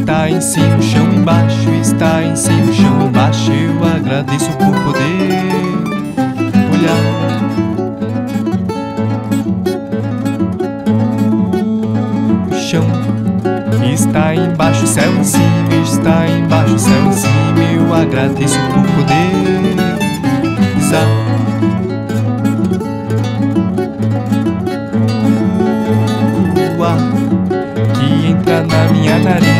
Está em cima, o chão embaixo, está em cima, o chão embaixo. Eu agradeço por poder olhar. O chão está embaixo, o céu em cima, está embaixo, o céu em cima. Eu agradeço por poder pisar. na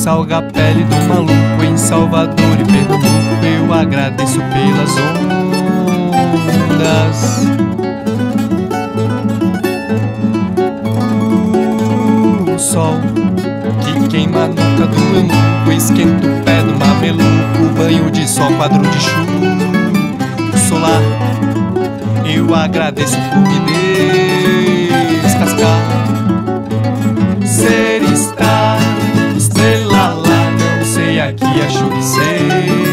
salga a pele do maluco em Salvador e Pernambuco. Eu agradeço pelas ondas. O sol que queima a nuca do eunuco, esquenta o pé do mameluco, banho de sol, quadro de chuva solar. Eu agradeço por me descascar. Ser que acho que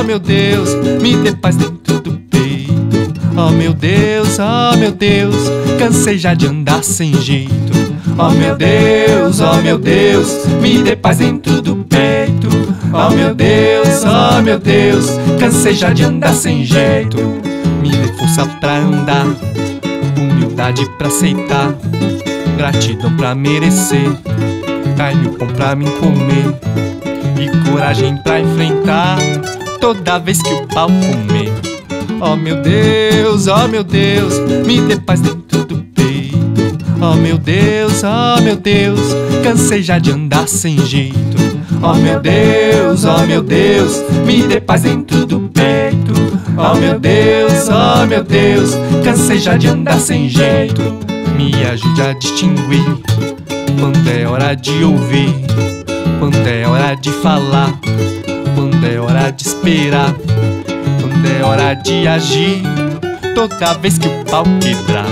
oh meu Deus, me dê paz dentro do peito. Oh meu Deus, oh meu Deus, cansei já de andar sem jeito. Oh meu Deus, oh meu Deus, me dê paz dentro do peito. Oh meu Deus, oh meu Deus, cansei já de andar sem jeito. Me dê força pra andar, humildade pra aceitar, gratidão pra merecer, o pão pra me comer e coragem pra enfrentar toda vez que o pau comer. Oh meu Deus, oh meu Deus, me dê paz dentro do peito. Oh meu Deus, oh meu Deus, cansei já de andar sem jeito. Oh meu Deus, oh meu Deus, me dê paz dentro do peito. Oh meu Deus, oh meu Deus, cansei já de andar sem jeito. Me ajude a distinguir quando é hora de ouvir, quando é hora de falar quando é hora de esperar, quando é hora de agir, toda vez que o pau quebrar.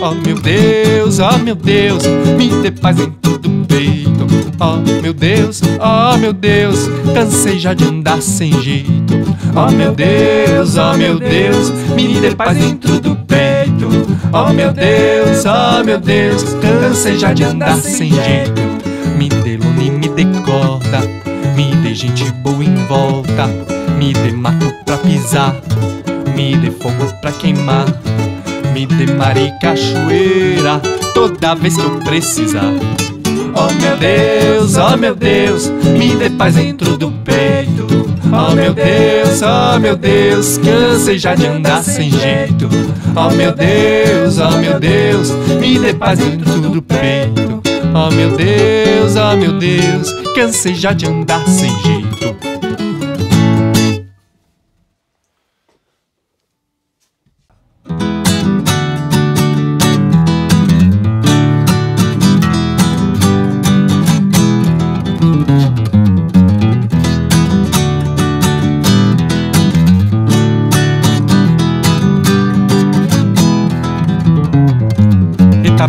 Oh meu Deus, oh meu Deus, me dê paz dentro do peito. Oh meu Deus, oh meu Deus, cansei já de andar sem jeito. Oh meu Deus, oh meu Deus, me dê paz dentro do peito. Oh meu Deus, oh meu Deus, cansei já de andar sem jeito. Me dê luna e me dê corda me dê gente boa em volta, me dê mato pra pisar, me dê fogo pra queimar, me dê mar e cachoeira toda vez que eu precisar. Oh meu Deus, oh meu Deus, me dê paz dentro do peito. Oh meu Deus, oh meu Deus, cansei já de andar sem jeito. Oh meu Deus, oh meu Deus, me dê paz dentro do peito. Oh meu Deus, oh meu Deus, cansei já de andar sem jeito.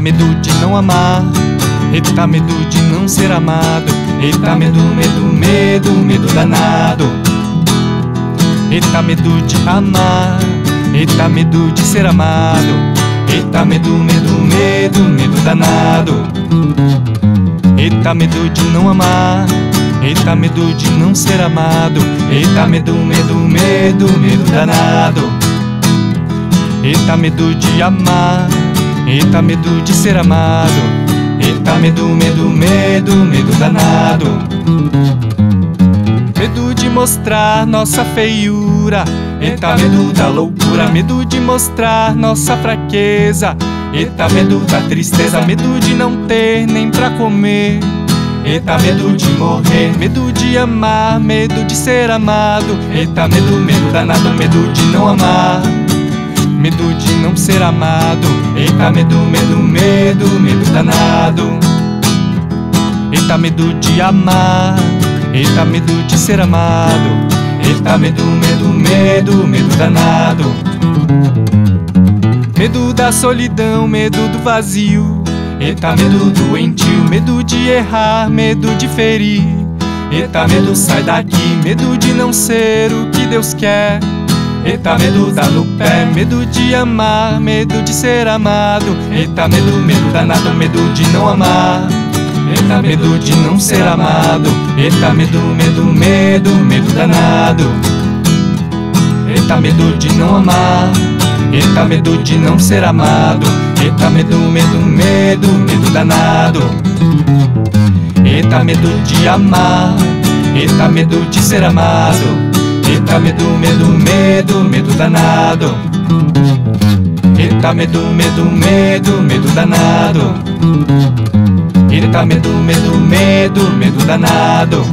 Medo de não amar, eita medo de não ser amado Eita medo, medo, medo, medo danado. Eita medo de amar, eita medo de ser amado. Eita medo, medo, medo, medo danado. Eita medo de não amar, eita medo de não ser amado. Eita medo, medo, medo, medo danado. Eita medo de amar, eita medo de ser amado. Eita, medo, medo, medo, medo danado. Medo de mostrar nossa feiura. Eita, medo da loucura. Medo de mostrar nossa fraqueza. Eita, medo da tristeza. Medo de não ter nem pra comer. Eita, medo de morrer, medo de amar, medo de ser amado. Eita, medo, medo danado, medo de não amar medo de não ser amado. Eita, medo, medo, medo, medo danado. Eita, medo de amar. Eita, medo de ser amado. Eita, medo, medo, medo, medo danado. Medo da solidão, medo do vazio. Eita, medo doentio, medo de errar, medo de ferir. Eita, medo, sai daqui, medo de não ser o que Deus quer. Eita, medo dá no pé, medo de amar, medo de ser amado. Eita, medo, medo danado, medo de não amar. Eita, medo de não ser amado. Eita, medo, medo, medo, medo danado. Eita, medo de não amar. Eita, medo de não ser amado. Eita, medo, medo, medo, medo danado. Eita, medo de amar. Eita, medo de ser amado. Eita medo, medo, medo, medo danado. Eita medo, medo, medo, medo danado. Eita medo, medo, medo, medo danado.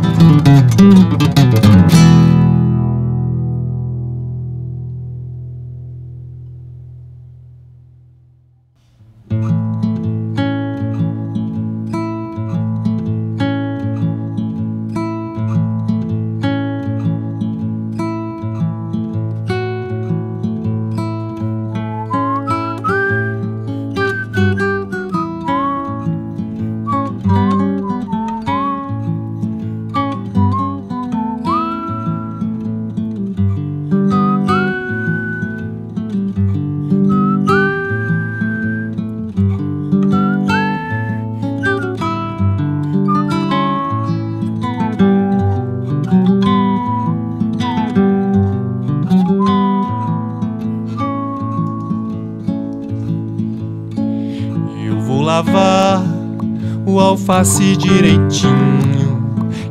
Alface direitinho,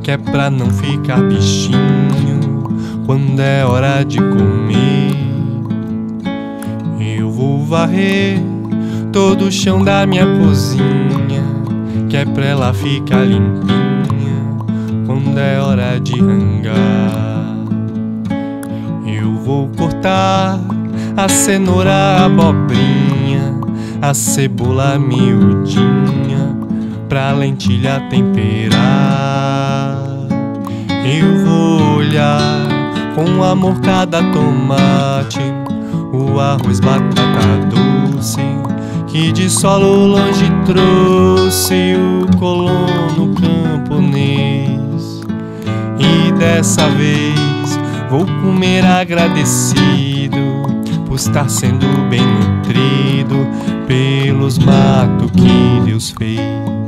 que é pra não ficar bichinho quando é hora de comer. Eu vou varrer todo o chão da minha cozinha, que é pra ela ficar limpinha quando é hora de rangar. Eu vou cortar a cenoura, a abobrinha, a cebola miudinha pra lentilha temperar. Eu vou olhar com amor cada tomate, o arroz, batata doce, que de solo longe trouxe o colono camponês. E dessa vez vou comer agradecido por estar sendo bem nutrido pelos matos que Deus fez.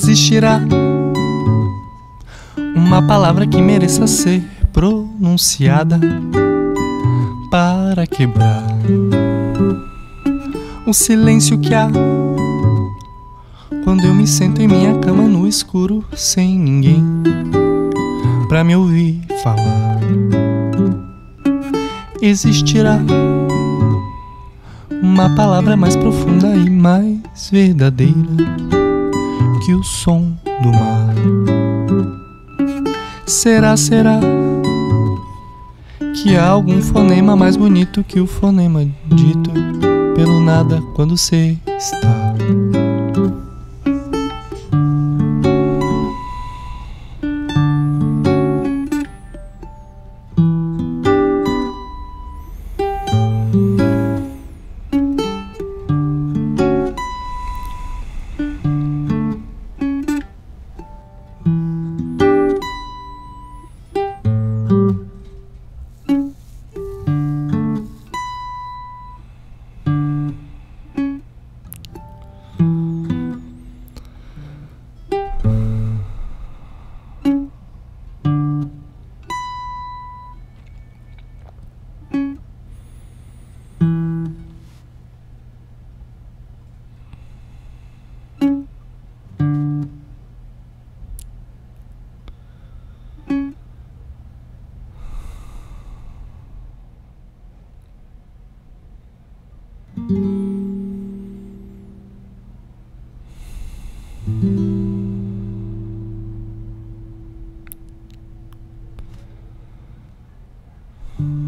Existirá uma palavra que mereça ser pronunciada para quebrar o silêncio que há quando eu me sento em minha cama no escuro sem ninguém para me ouvir falar. Existirá uma palavra mais profunda e mais verdadeira que o som do mar. Será, será que há algum fonema mais bonito que o fonema dito pelo nada quando se está? Mm-hmm.